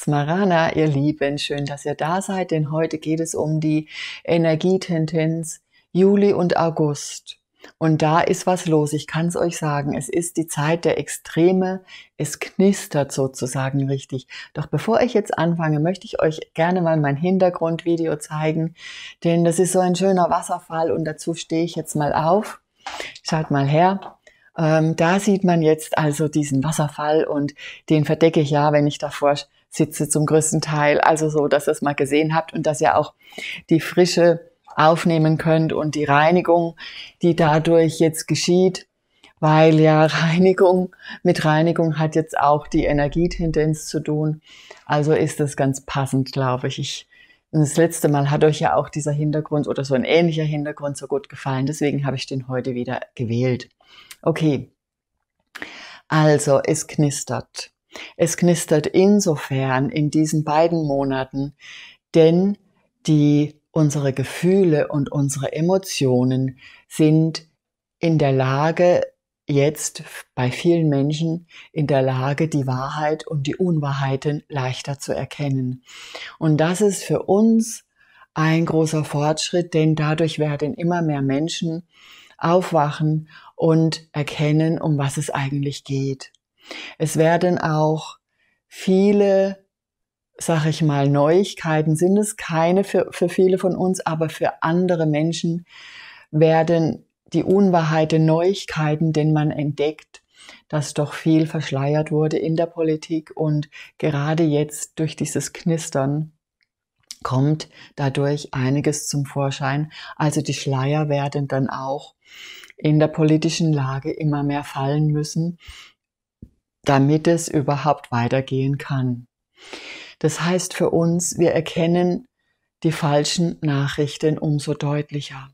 Smarana, ihr Lieben, schön, dass ihr da seid, denn heute geht es um die Energietendenz Juli und August. Und da ist was los, ich kann es euch sagen, es ist die Zeit der Extreme, es knistert sozusagen richtig. Doch bevor ich jetzt anfange, möchte ich euch gerne mal mein Hintergrundvideo zeigen, denn das ist so ein schöner Wasserfall und dazu stehe ich jetzt mal auf. Schaut mal her. Ähm, da sieht man jetzt also diesen Wasserfall und den verdecke ich ja, wenn ich davor sitze zum größten Teil. Also so, dass ihr es mal gesehen habt und dass ihr auch die Frische aufnehmen könnt und die Reinigung, die dadurch jetzt geschieht, weil ja Reinigung, mit Reinigung hat jetzt auch die Energietendenz zu tun. Also ist das ganz passend, glaube ich. ich das letzte Mal hat euch ja auch dieser Hintergrund oder so ein ähnlicher Hintergrund so gut gefallen. Deswegen habe ich den heute wieder gewählt. Okay. Also, es knistert. Es knistert insofern in diesen beiden Monaten, denn die, unsere Gefühle und unsere Emotionen sind in der Lage, jetzt bei vielen Menschen in der Lage, die Wahrheit und die Unwahrheiten leichter zu erkennen. Und das ist für uns ein großer Fortschritt, denn dadurch werden immer mehr Menschen aufwachen und erkennen, um was es eigentlich geht. Es werden auch viele, sag ich mal, Neuigkeiten, sind es keine für, für viele von uns, aber für andere Menschen werden die Unwahrheiten Neuigkeiten, denn man entdeckt, dass doch viel verschleiert wurde in der Politik und gerade jetzt durch dieses Knistern kommt dadurch einiges zum Vorschein. Also die Schleier werden dann auch in der politischen Lage immer mehr fallen müssen, damit es überhaupt weitergehen kann. Das heißt für uns, wir erkennen die falschen Nachrichten umso deutlicher.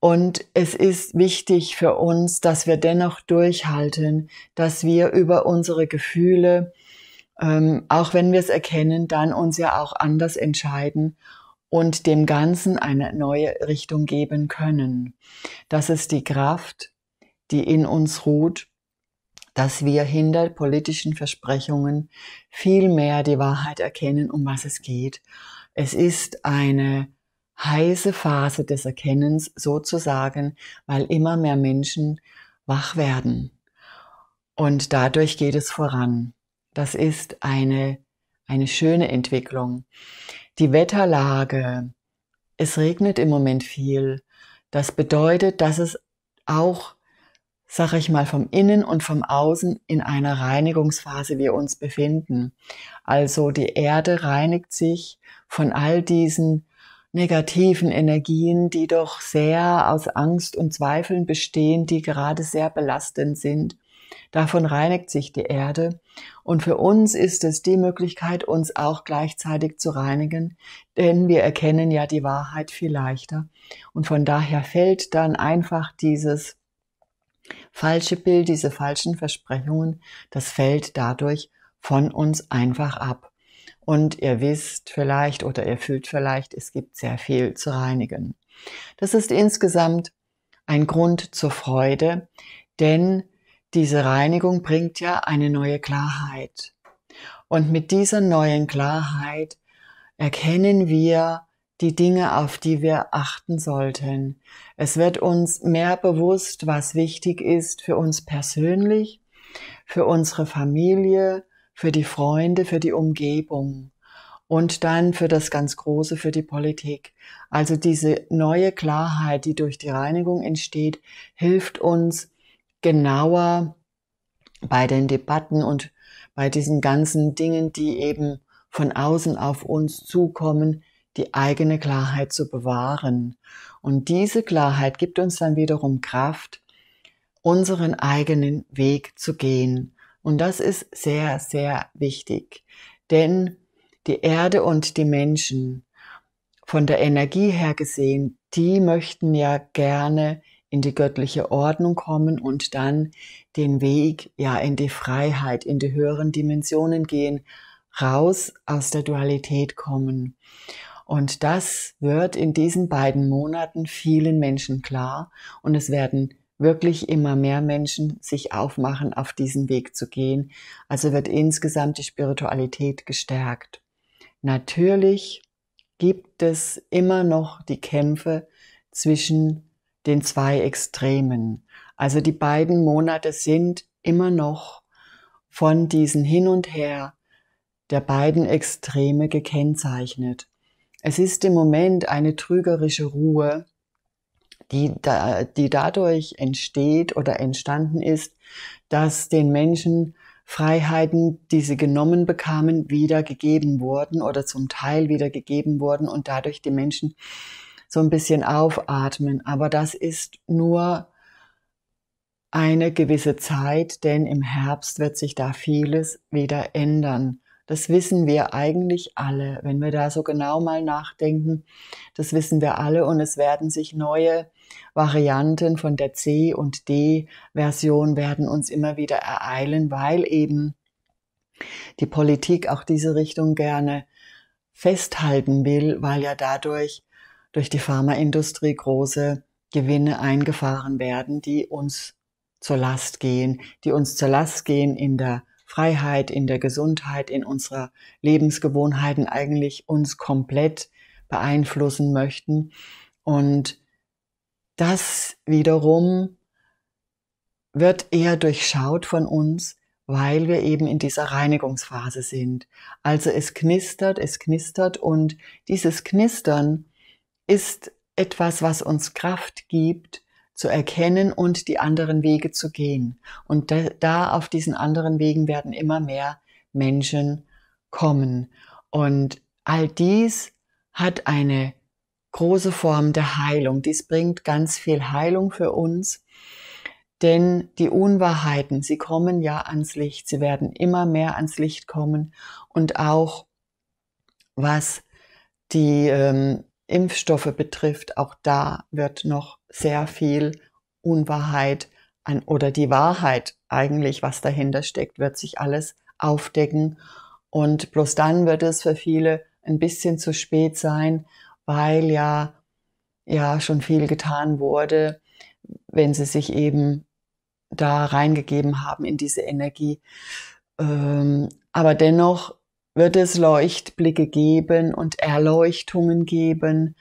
Und es ist wichtig für uns, dass wir dennoch durchhalten, dass wir über unsere Gefühle, ähm, auch wenn wir es erkennen, dann uns ja auch anders entscheiden und dem Ganzen eine neue Richtung geben können. Das ist die Kraft, die in uns ruht dass wir hinter politischen Versprechungen viel mehr die Wahrheit erkennen, um was es geht. Es ist eine heiße Phase des Erkennens sozusagen, weil immer mehr Menschen wach werden. Und dadurch geht es voran. Das ist eine, eine schöne Entwicklung. Die Wetterlage, es regnet im Moment viel. Das bedeutet, dass es auch sag ich mal, vom Innen und vom Außen in einer Reinigungsphase wir uns befinden. Also die Erde reinigt sich von all diesen negativen Energien, die doch sehr aus Angst und Zweifeln bestehen, die gerade sehr belastend sind. Davon reinigt sich die Erde. Und für uns ist es die Möglichkeit, uns auch gleichzeitig zu reinigen, denn wir erkennen ja die Wahrheit viel leichter. Und von daher fällt dann einfach dieses falsche Bild, diese falschen Versprechungen, das fällt dadurch von uns einfach ab. Und ihr wisst vielleicht oder ihr fühlt vielleicht, es gibt sehr viel zu reinigen. Das ist insgesamt ein Grund zur Freude, denn diese Reinigung bringt ja eine neue Klarheit. Und mit dieser neuen Klarheit erkennen wir, die Dinge, auf die wir achten sollten. Es wird uns mehr bewusst, was wichtig ist für uns persönlich, für unsere Familie, für die Freunde, für die Umgebung und dann für das ganz Große, für die Politik. Also diese neue Klarheit, die durch die Reinigung entsteht, hilft uns genauer bei den Debatten und bei diesen ganzen Dingen, die eben von außen auf uns zukommen, die eigene Klarheit zu bewahren. Und diese Klarheit gibt uns dann wiederum Kraft, unseren eigenen Weg zu gehen. Und das ist sehr, sehr wichtig. Denn die Erde und die Menschen, von der Energie her gesehen, die möchten ja gerne in die göttliche Ordnung kommen und dann den Weg ja in die Freiheit, in die höheren Dimensionen gehen, raus aus der Dualität kommen. Und das wird in diesen beiden Monaten vielen Menschen klar und es werden wirklich immer mehr Menschen sich aufmachen, auf diesen Weg zu gehen. Also wird insgesamt die Spiritualität gestärkt. Natürlich gibt es immer noch die Kämpfe zwischen den zwei Extremen. Also die beiden Monate sind immer noch von diesen Hin und Her der beiden Extreme gekennzeichnet. Es ist im Moment eine trügerische Ruhe, die, da, die dadurch entsteht oder entstanden ist, dass den Menschen Freiheiten, die sie genommen bekamen, wieder gegeben wurden oder zum Teil wieder gegeben wurden und dadurch die Menschen so ein bisschen aufatmen. Aber das ist nur eine gewisse Zeit, denn im Herbst wird sich da vieles wieder ändern. Das wissen wir eigentlich alle, wenn wir da so genau mal nachdenken. Das wissen wir alle und es werden sich neue Varianten von der C- und D-Version werden uns immer wieder ereilen, weil eben die Politik auch diese Richtung gerne festhalten will, weil ja dadurch durch die Pharmaindustrie große Gewinne eingefahren werden, die uns zur Last gehen, die uns zur Last gehen in der Freiheit, in der Gesundheit, in unserer Lebensgewohnheiten eigentlich uns komplett beeinflussen möchten. Und das wiederum wird eher durchschaut von uns, weil wir eben in dieser Reinigungsphase sind. Also es knistert, es knistert und dieses Knistern ist etwas, was uns Kraft gibt, zu erkennen und die anderen Wege zu gehen. Und da, da auf diesen anderen Wegen werden immer mehr Menschen kommen. Und all dies hat eine große Form der Heilung. Dies bringt ganz viel Heilung für uns, denn die Unwahrheiten, sie kommen ja ans Licht, sie werden immer mehr ans Licht kommen und auch was die ähm, Impfstoffe betrifft, auch da wird noch sehr viel Unwahrheit an, oder die Wahrheit eigentlich, was dahinter steckt, wird sich alles aufdecken. Und bloß dann wird es für viele ein bisschen zu spät sein, weil ja, ja schon viel getan wurde, wenn sie sich eben da reingegeben haben in diese Energie. Ähm, aber dennoch wird es Leuchtblicke geben und Erleuchtungen geben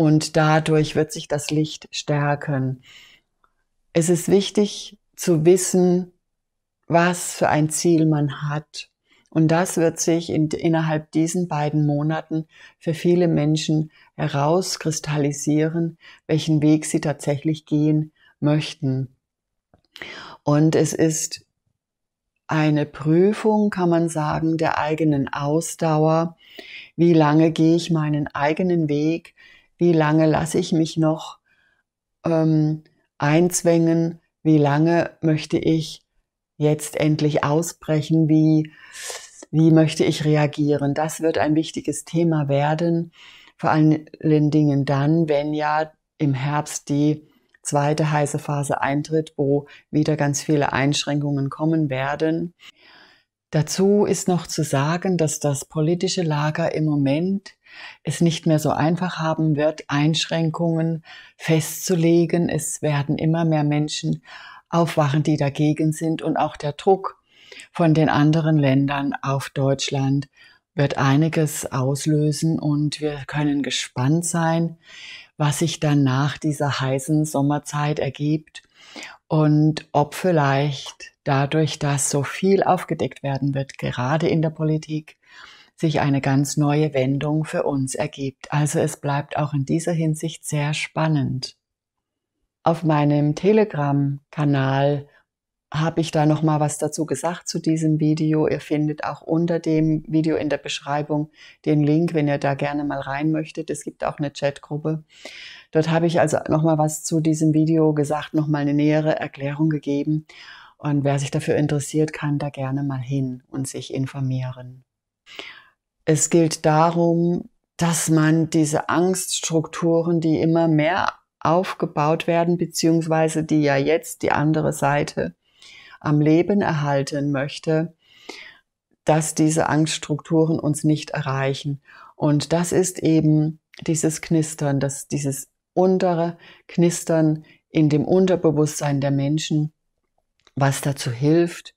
und dadurch wird sich das Licht stärken. Es ist wichtig zu wissen, was für ein Ziel man hat. Und das wird sich in, innerhalb diesen beiden Monaten für viele Menschen herauskristallisieren, welchen Weg sie tatsächlich gehen möchten. Und es ist eine Prüfung, kann man sagen, der eigenen Ausdauer. Wie lange gehe ich meinen eigenen Weg? Wie lange lasse ich mich noch ähm, einzwängen? Wie lange möchte ich jetzt endlich ausbrechen? Wie, wie möchte ich reagieren? Das wird ein wichtiges Thema werden. Vor allen Dingen dann, wenn ja im Herbst die zweite heiße Phase eintritt, wo wieder ganz viele Einschränkungen kommen werden. Dazu ist noch zu sagen, dass das politische Lager im Moment es nicht mehr so einfach haben wird, Einschränkungen festzulegen. Es werden immer mehr Menschen aufwachen, die dagegen sind und auch der Druck von den anderen Ländern auf Deutschland wird einiges auslösen und wir können gespannt sein, was sich dann nach dieser heißen Sommerzeit ergibt und ob vielleicht dadurch, dass so viel aufgedeckt werden wird, gerade in der Politik, sich eine ganz neue Wendung für uns ergibt. Also es bleibt auch in dieser Hinsicht sehr spannend. Auf meinem Telegram-Kanal habe ich da noch mal was dazu gesagt zu diesem Video. Ihr findet auch unter dem Video in der Beschreibung den Link, wenn ihr da gerne mal rein möchtet. Es gibt auch eine Chatgruppe. Dort habe ich also noch mal was zu diesem Video gesagt, noch mal eine nähere Erklärung gegeben. Und wer sich dafür interessiert, kann da gerne mal hin und sich informieren. Es gilt darum, dass man diese Angststrukturen, die immer mehr aufgebaut werden, beziehungsweise die ja jetzt die andere Seite am Leben erhalten möchte, dass diese Angststrukturen uns nicht erreichen. Und das ist eben dieses Knistern, das, dieses untere Knistern in dem Unterbewusstsein der Menschen, was dazu hilft,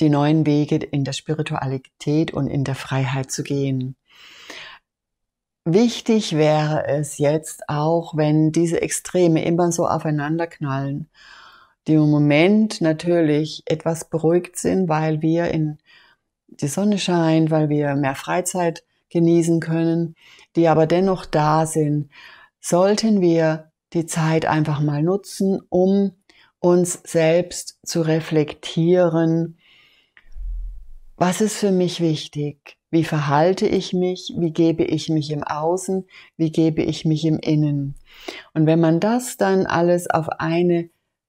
die neuen Wege in der Spiritualität und in der Freiheit zu gehen. Wichtig wäre es jetzt auch, wenn diese Extreme immer so aufeinanderknallen, die im Moment natürlich etwas beruhigt sind, weil wir in die Sonne scheint, weil wir mehr Freizeit genießen können, die aber dennoch da sind, sollten wir die Zeit einfach mal nutzen, um uns selbst zu reflektieren. Was ist für mich wichtig? Wie verhalte ich mich? Wie gebe ich mich im Außen? Wie gebe ich mich im Innen? Und wenn man das dann alles auf eine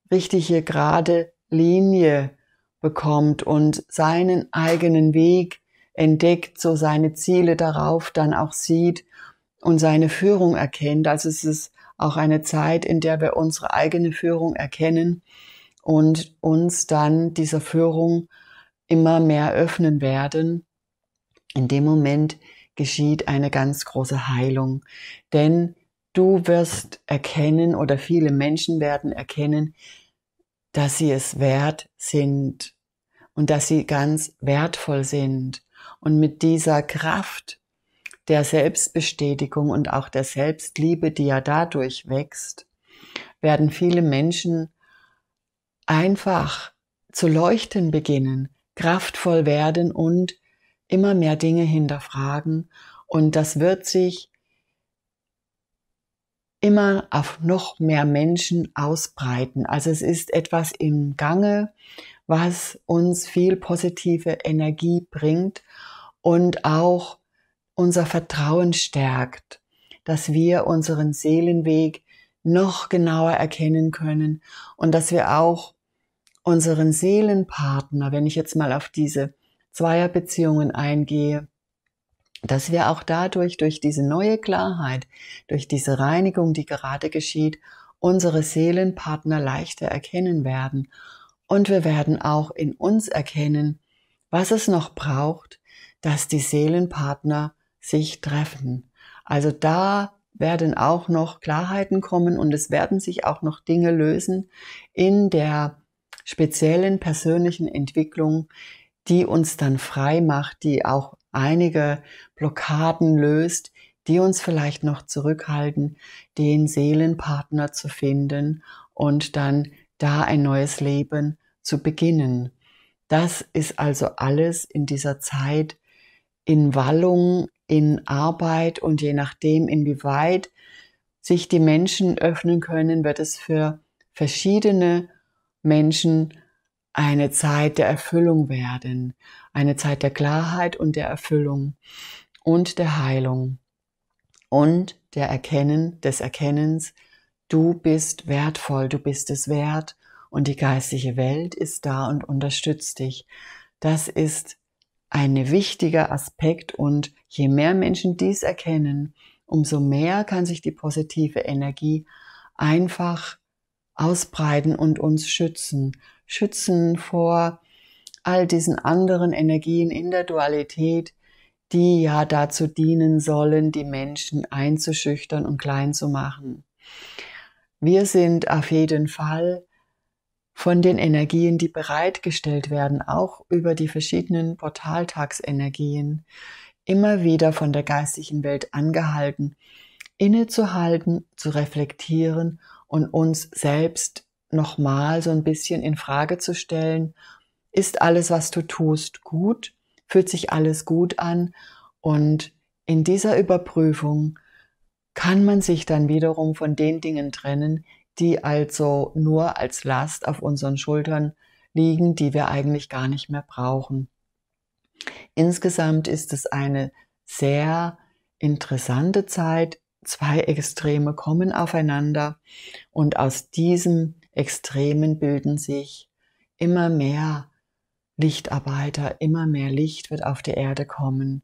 richtige gerade Linie bekommt und seinen eigenen Weg entdeckt, so seine Ziele darauf dann auch sieht und seine Führung erkennt. Also es ist auch eine Zeit, in der wir unsere eigene Führung erkennen und uns dann dieser Führung immer mehr öffnen werden. In dem Moment geschieht eine ganz große Heilung, denn du wirst erkennen oder viele Menschen werden erkennen, dass sie es wert sind und dass sie ganz wertvoll sind. Und mit dieser Kraft der Selbstbestätigung und auch der Selbstliebe, die ja dadurch wächst, werden viele Menschen einfach zu leuchten beginnen, kraftvoll werden und immer mehr Dinge hinterfragen. Und das wird sich immer auf noch mehr Menschen ausbreiten. Also es ist etwas im Gange, was uns viel positive Energie bringt und auch unser Vertrauen stärkt, dass wir unseren Seelenweg noch genauer erkennen können und dass wir auch unseren Seelenpartner, wenn ich jetzt mal auf diese Zweierbeziehungen eingehe, dass wir auch dadurch, durch diese neue Klarheit, durch diese Reinigung, die gerade geschieht, unsere Seelenpartner leichter erkennen werden. Und wir werden auch in uns erkennen, was es noch braucht, dass die Seelenpartner sich treffen. Also da werden auch noch Klarheiten kommen und es werden sich auch noch Dinge lösen in der speziellen persönlichen Entwicklung, die uns dann frei macht, die auch einige Blockaden löst, die uns vielleicht noch zurückhalten, den Seelenpartner zu finden und dann da ein neues Leben zu beginnen. Das ist also alles in dieser Zeit in Wallung, in Arbeit und je nachdem, inwieweit sich die Menschen öffnen können, wird es für verschiedene Menschen eine Zeit der Erfüllung werden, eine Zeit der Klarheit und der Erfüllung und der Heilung und der Erkennen, des Erkennens, du bist wertvoll, du bist es wert und die geistige Welt ist da und unterstützt dich. Das ist ein wichtiger Aspekt und je mehr Menschen dies erkennen, umso mehr kann sich die positive Energie einfach ausbreiten und uns schützen, schützen vor all diesen anderen Energien in der Dualität, die ja dazu dienen sollen, die Menschen einzuschüchtern und klein zu machen. Wir sind auf jeden Fall von den Energien, die bereitgestellt werden, auch über die verschiedenen Portaltagsenergien, immer wieder von der geistigen Welt angehalten, innezuhalten, zu reflektieren und uns selbst nochmal so ein bisschen in Frage zu stellen, ist alles, was du tust, gut? Fühlt sich alles gut an? Und in dieser Überprüfung kann man sich dann wiederum von den Dingen trennen, die also nur als Last auf unseren Schultern liegen, die wir eigentlich gar nicht mehr brauchen. Insgesamt ist es eine sehr interessante Zeit. Zwei Extreme kommen aufeinander und aus diesem Extremen bilden sich immer mehr Lichtarbeiter, immer mehr Licht wird auf die Erde kommen.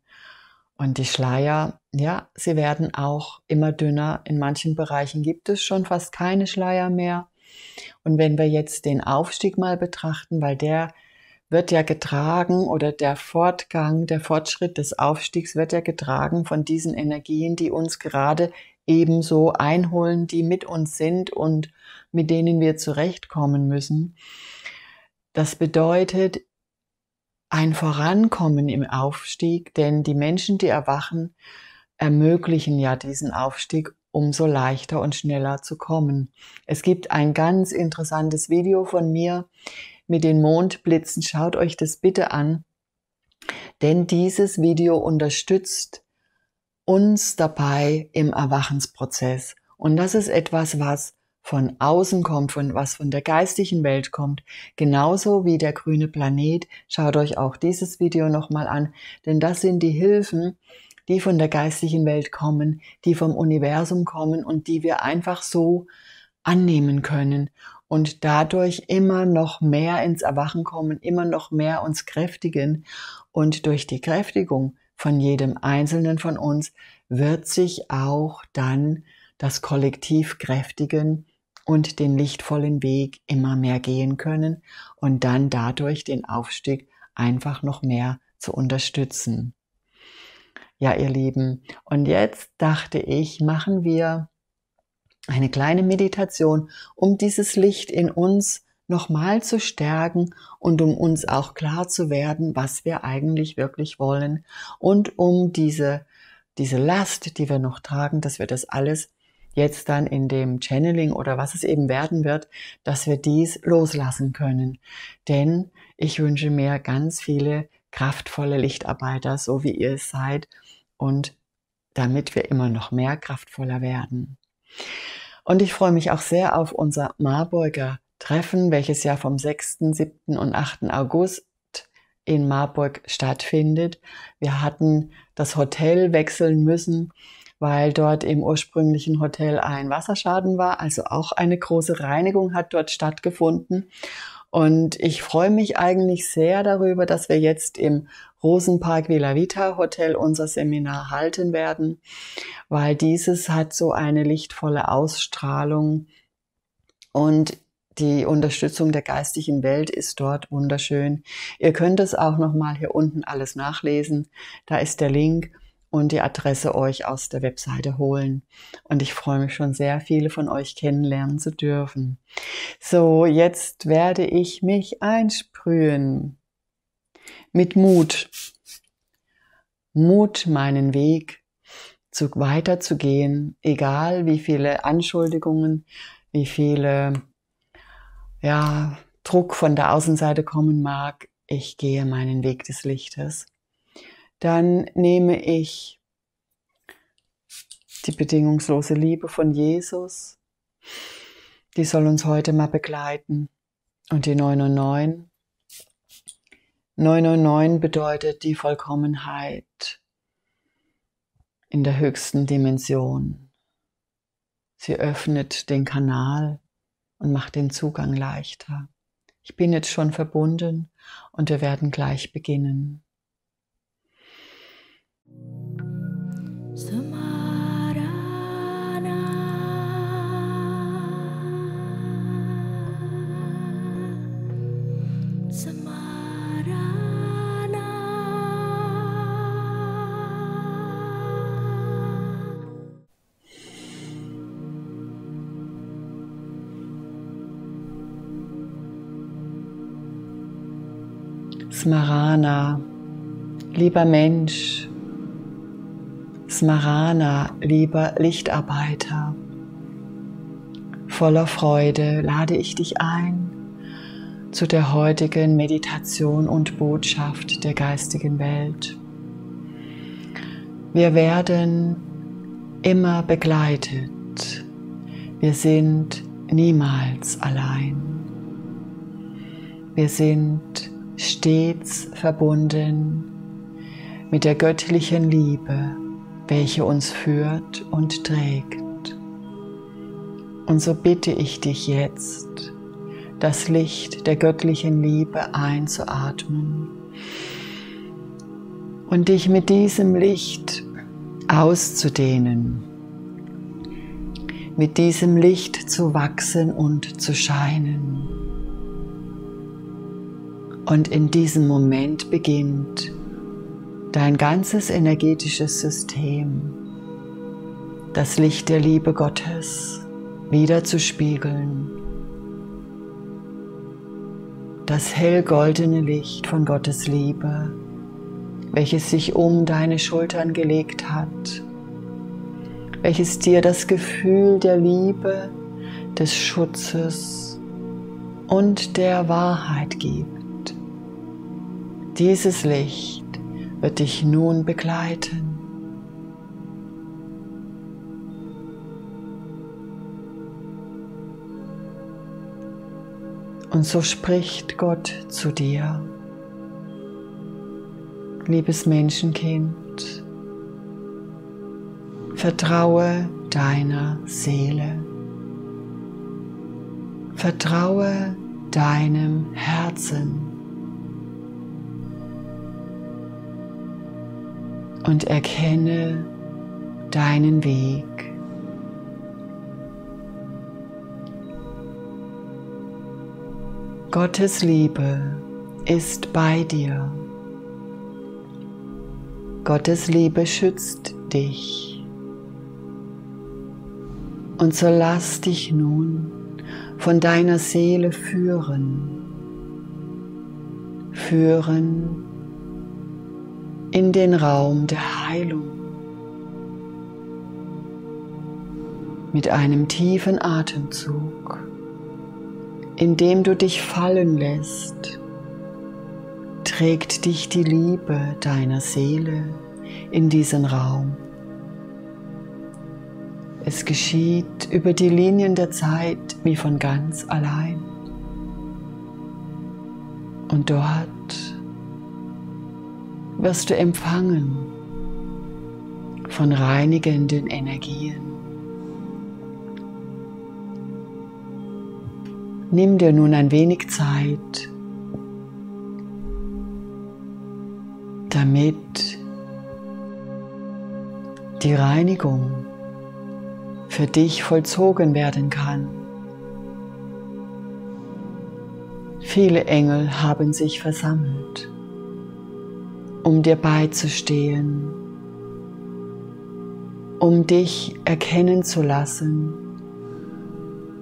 Und die Schleier, ja, sie werden auch immer dünner. In manchen Bereichen gibt es schon fast keine Schleier mehr. Und wenn wir jetzt den Aufstieg mal betrachten, weil der wird ja getragen oder der Fortgang, der Fortschritt des Aufstiegs wird ja getragen von diesen Energien, die uns gerade ebenso einholen, die mit uns sind und mit denen wir zurechtkommen müssen. Das bedeutet ein Vorankommen im Aufstieg, denn die Menschen, die erwachen, ermöglichen ja diesen Aufstieg umso leichter und schneller zu kommen. Es gibt ein ganz interessantes Video von mir mit den Mondblitzen. Schaut euch das bitte an, denn dieses Video unterstützt uns dabei im Erwachensprozess. Und das ist etwas, was von außen kommt, von was von der geistigen Welt kommt, genauso wie der grüne Planet. Schaut euch auch dieses Video nochmal an, denn das sind die Hilfen, die von der geistigen Welt kommen, die vom Universum kommen und die wir einfach so annehmen können und dadurch immer noch mehr ins Erwachen kommen, immer noch mehr uns kräftigen. Und durch die Kräftigung von jedem Einzelnen von uns wird sich auch dann das Kollektiv kräftigen und den lichtvollen Weg immer mehr gehen können und dann dadurch den Aufstieg einfach noch mehr zu unterstützen. Ja, ihr Lieben, und jetzt dachte ich, machen wir eine kleine Meditation, um dieses Licht in uns nochmal zu stärken und um uns auch klar zu werden, was wir eigentlich wirklich wollen und um diese, diese Last, die wir noch tragen, dass wir das alles jetzt dann in dem Channeling oder was es eben werden wird, dass wir dies loslassen können. Denn ich wünsche mir ganz viele kraftvolle Lichtarbeiter, so wie ihr es seid, und damit wir immer noch mehr kraftvoller werden. Und ich freue mich auch sehr auf unser Marburger Treffen, welches ja vom 6., 7. und 8. August in Marburg stattfindet. Wir hatten das Hotel wechseln müssen, weil dort im ursprünglichen Hotel ein Wasserschaden war. Also auch eine große Reinigung hat dort stattgefunden. Und ich freue mich eigentlich sehr darüber, dass wir jetzt im Rosenpark Villa Vita Hotel unser Seminar halten werden, weil dieses hat so eine lichtvolle Ausstrahlung und die Unterstützung der geistigen Welt ist dort wunderschön. Ihr könnt es auch noch mal hier unten alles nachlesen. Da ist der Link und die Adresse euch aus der Webseite holen. Und ich freue mich schon sehr, viele von euch kennenlernen zu dürfen. So, jetzt werde ich mich einsprühen mit Mut. Mut, meinen Weg zu, weiterzugehen, egal wie viele Anschuldigungen, wie viele ja, Druck von der Außenseite kommen mag. Ich gehe meinen Weg des Lichtes dann nehme ich die bedingungslose Liebe von Jesus. Die soll uns heute mal begleiten. Und die 909. 909 bedeutet die Vollkommenheit in der höchsten Dimension. Sie öffnet den Kanal und macht den Zugang leichter. Ich bin jetzt schon verbunden und wir werden gleich beginnen. Smarana, lieber Mensch, Smarana, lieber Lichtarbeiter, voller Freude lade ich dich ein zu der heutigen Meditation und Botschaft der geistigen Welt. Wir werden immer begleitet. Wir sind niemals allein. Wir sind stets verbunden mit der göttlichen Liebe, welche uns führt und trägt. Und so bitte ich dich jetzt, das Licht der göttlichen Liebe einzuatmen und dich mit diesem Licht auszudehnen, mit diesem Licht zu wachsen und zu scheinen Und in diesem Moment beginnt dein ganzes energetisches System, das Licht der Liebe Gottes wieder zu spiegeln. Das hellgoldene Licht von Gottes Liebe, welches sich um deine Schultern gelegt hat, welches dir das Gefühl der Liebe, des Schutzes und der Wahrheit gibt. Dieses Licht wird dich nun begleiten. Und so spricht Gott zu dir. Liebes Menschenkind, vertraue deiner Seele. Vertraue deinem Herzen. Und erkenne deinen Weg. Gottes Liebe ist bei dir. Gottes Liebe schützt dich. Und so lass dich nun von deiner Seele führen. Führen in den Raum der Heilung. Mit einem tiefen Atemzug indem du dich fallen lässt, trägt dich die Liebe deiner Seele in diesen Raum. Es geschieht über die Linien der Zeit wie von ganz allein. Und dort wirst du empfangen von reinigenden Energien. Nimm dir nun ein wenig Zeit, damit die Reinigung für dich vollzogen werden kann. Viele Engel haben sich versammelt, um dir beizustehen, um dich erkennen zu lassen,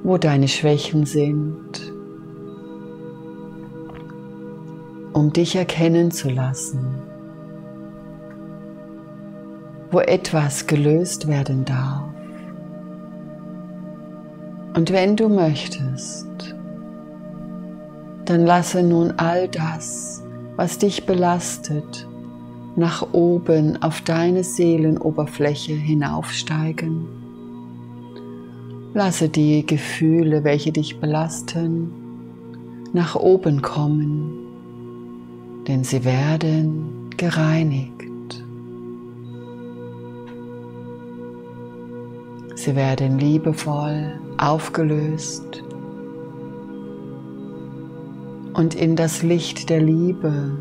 wo deine Schwächen sind, um dich erkennen zu lassen, wo etwas gelöst werden darf. Und wenn du möchtest, dann lasse nun all das, was dich belastet, nach oben auf deine Seelenoberfläche hinaufsteigen Lasse die Gefühle, welche dich belasten, nach oben kommen, denn sie werden gereinigt. Sie werden liebevoll aufgelöst und in das Licht der Liebe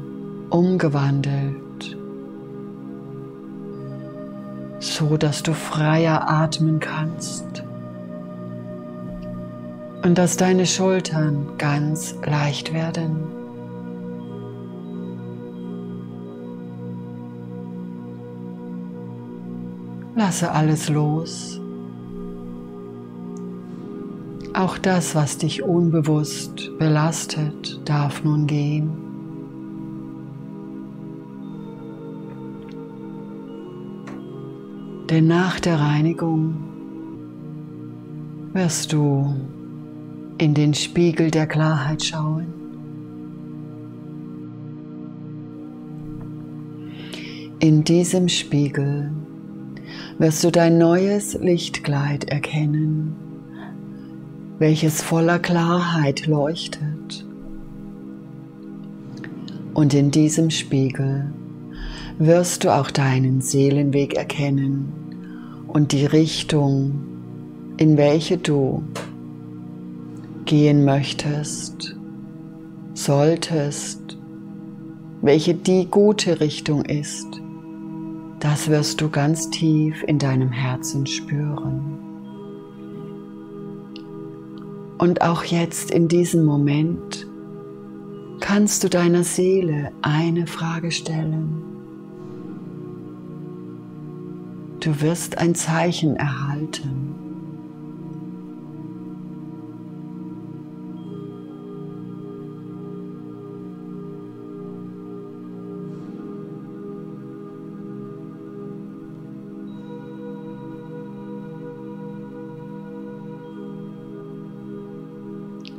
umgewandelt, so dass du freier atmen kannst und dass deine Schultern ganz leicht werden. Lasse alles los. Auch das, was dich unbewusst belastet, darf nun gehen. Denn nach der Reinigung wirst du in den Spiegel der Klarheit schauen. In diesem Spiegel wirst du dein neues Lichtkleid erkennen, welches voller Klarheit leuchtet. Und in diesem Spiegel wirst du auch deinen Seelenweg erkennen und die Richtung, in welche du gehen möchtest, solltest, welche die gute Richtung ist, das wirst du ganz tief in deinem Herzen spüren. Und auch jetzt in diesem Moment kannst du deiner Seele eine Frage stellen. Du wirst ein Zeichen erhalten.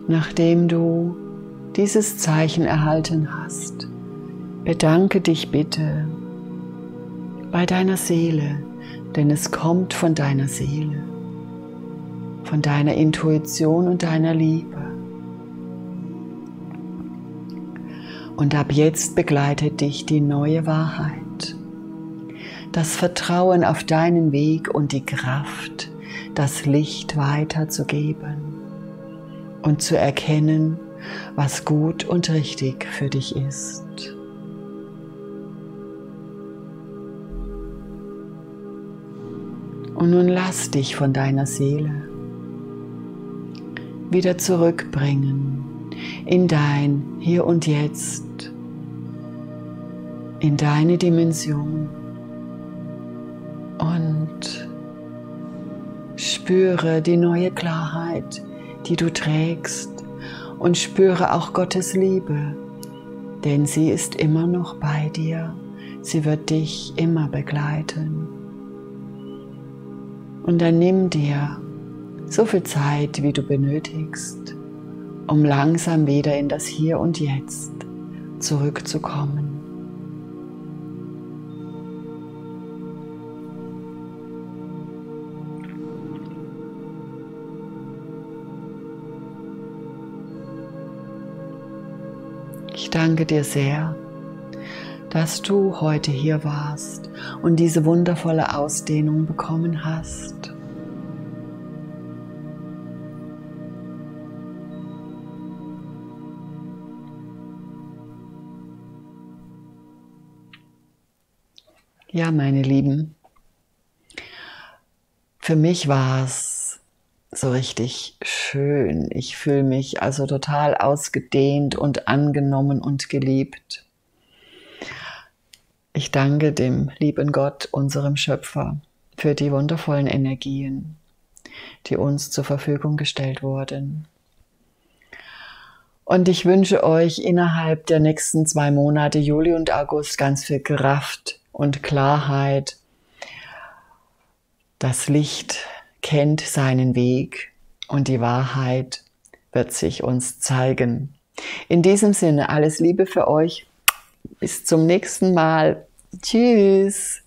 Nachdem du dieses Zeichen erhalten hast, bedanke dich bitte bei deiner Seele, denn es kommt von deiner Seele, von deiner Intuition und deiner Liebe. Und ab jetzt begleitet dich die neue Wahrheit, das Vertrauen auf deinen Weg und die Kraft, das Licht weiterzugeben und zu erkennen, was gut und richtig für dich ist. Und nun lass dich von deiner Seele wieder zurückbringen in dein Hier und Jetzt, in deine Dimension und spüre die neue Klarheit, die du trägst und spüre auch Gottes Liebe, denn sie ist immer noch bei dir. Sie wird dich immer begleiten. Und dann nimm dir so viel Zeit, wie du benötigst, um langsam wieder in das Hier und Jetzt zurückzukommen. Ich danke dir sehr, dass du heute hier warst und diese wundervolle Ausdehnung bekommen hast. Ja, meine Lieben, für mich war es so richtig schön. Ich fühle mich also total ausgedehnt und angenommen und geliebt. Ich danke dem lieben Gott, unserem Schöpfer, für die wundervollen Energien, die uns zur Verfügung gestellt wurden. Und ich wünsche euch innerhalb der nächsten zwei Monate, Juli und August, ganz viel Kraft und Klarheit, das Licht kennt seinen Weg und die Wahrheit wird sich uns zeigen. In diesem Sinne alles Liebe für euch. Bis zum nächsten Mal. Tschüss.